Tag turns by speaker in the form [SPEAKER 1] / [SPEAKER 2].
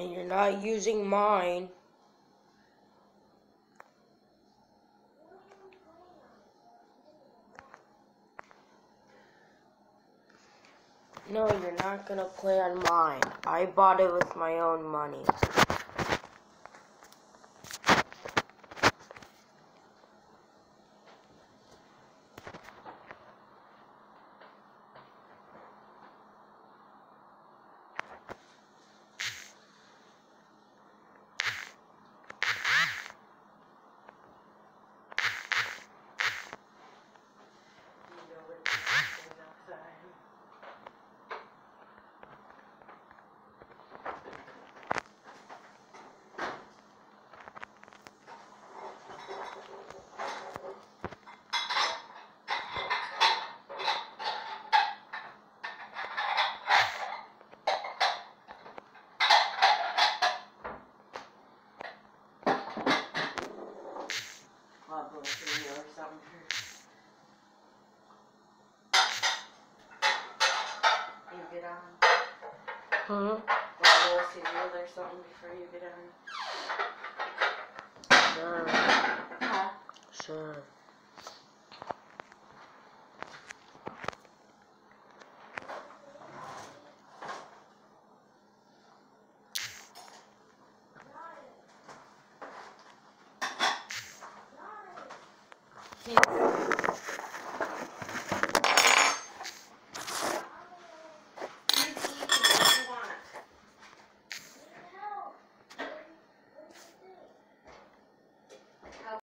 [SPEAKER 1] And you're not using mine. No, you're not gonna play on mine. I bought it with my own money.
[SPEAKER 2] You know what it's like outside. Pablo cereal or something. You get on
[SPEAKER 1] Hmm?
[SPEAKER 2] Pablo cereal or something before you get on.
[SPEAKER 1] Sure.
[SPEAKER 2] Huh?
[SPEAKER 1] Sure.
[SPEAKER 2] He